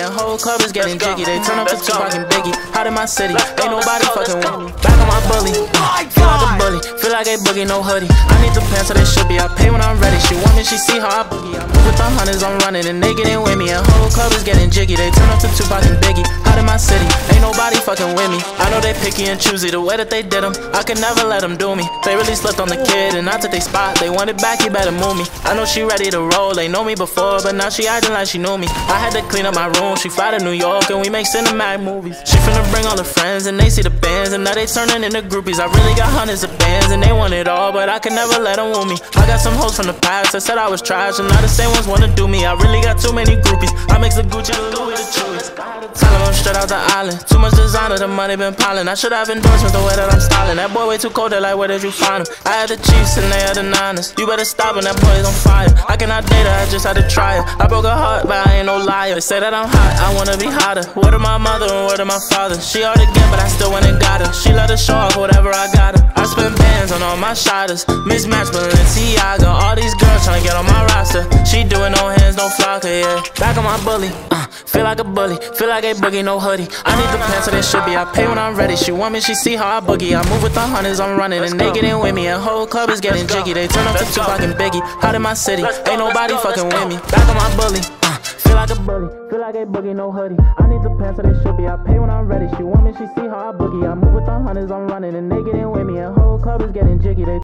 and whole club is getting jiggy. They turn up to Tupac and Biggie. Hot in my city, ain't nobody fucking with me. Back on my bully, feel like a bully, feel like a boogie, no hoodie. I need the pants so they should be. I pay when I'm ready. She want me, she see how I boogie. I move with the hunters, I'm running and they getting with me. And whole club is getting jiggy. They turn up to Tupac and Biggie. Hot in my city, ain't nobody fucking with me. Know they picky and choosy the way that they did them. I could never let them do me. They really slept on the kid and I took they spot. They want it back, you better move me. I know she ready to roll. They know me before, but now she acting like she knew me. I had to clean up my room. She fly to New York and we make cinematic movies. She finna bring all her friends and they see the bands and now they turning into groupies. I really got hundreds of bands and they want it all, but I could never let them woo me. I got some hoes from the past that said I was trash and now the same ones wanna do me. I really got too many groupies. I mix the Gucci, the Louis, the out the island. Too much designer, the money been piling. I should have endorsements the way that I'm styling. That boy way too cold, they like, where did you find him? I had the Chiefs and they had the Niners. You better stop and that boy is on fire. I cannot date her, I just had to try it. I broke her heart, but I ain't no liar. They say that I'm hot, I wanna be hotter. Word of my mother and word of my father. She hard to get, but I still went and got her. She let her show off whatever I got her. I spend bands on all my shotters. Mismatch Balenciaga. All these girls tryna get on my yeah. Back on my bully. Uh, feel like a bully. Feel like a boogie, no hoodie. I need the pants so they should be. I pay when I'm ready. She want me, she see how I boogie. I move with the hunters, I'm running. And they get in with me. And whole club is getting jiggy. They turn up to Tupac and Biggie. Hot in my city. Ain't nobody fucking with me. Back on my bully. Uh, feel like a bully. Feel like a boogie, no hoodie. I need the pants so they should be. I pay when I'm ready. She want me, she see how I boogie. I move with the hunters, I'm running. And they get in with me. And whole club is getting jiggy. They